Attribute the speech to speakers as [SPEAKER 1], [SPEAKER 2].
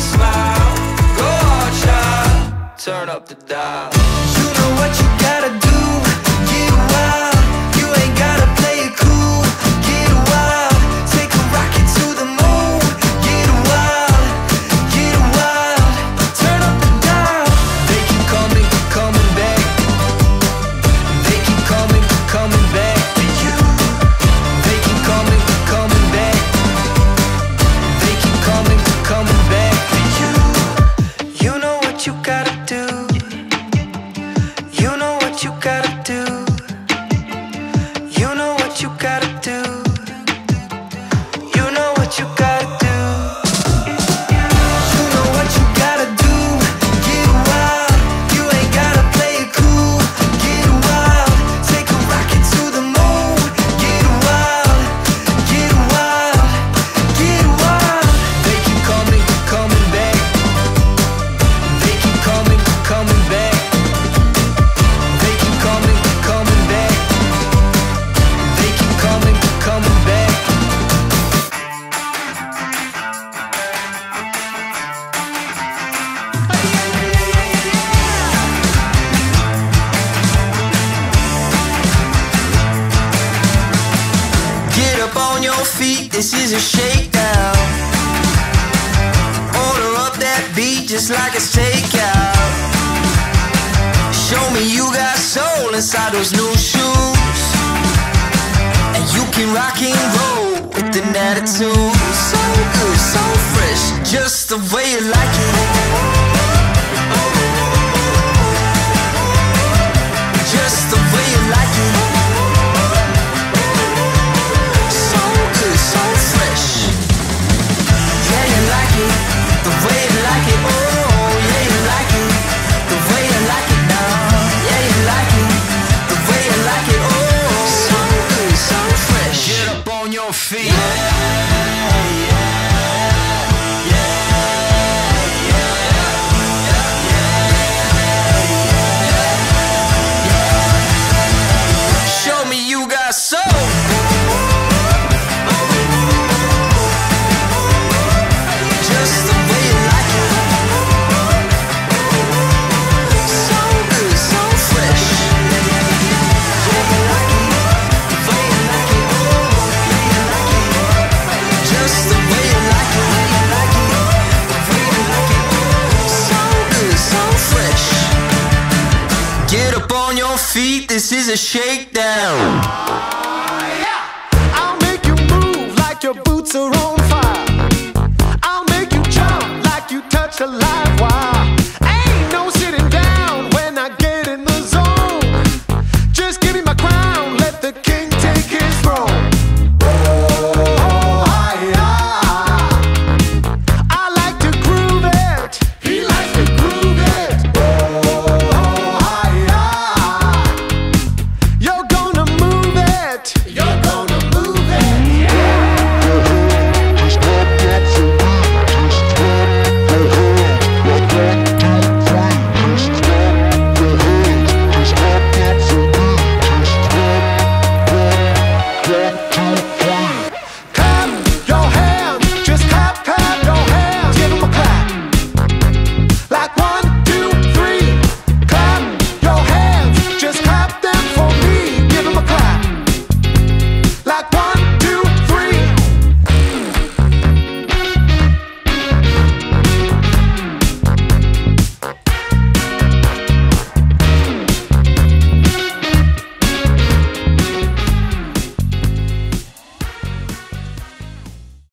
[SPEAKER 1] smile. Go on, child. Turn up the dial. you got. on your feet, this is a shakedown. Order up that beat just like a takeout. Show me you got soul inside those new shoes. And you can rock and roll with an attitude. So good, so fresh, just the way you like it. feet. up on your feet. This is a shakedown. Oh, yeah.
[SPEAKER 2] I'll make you move like your boots are on.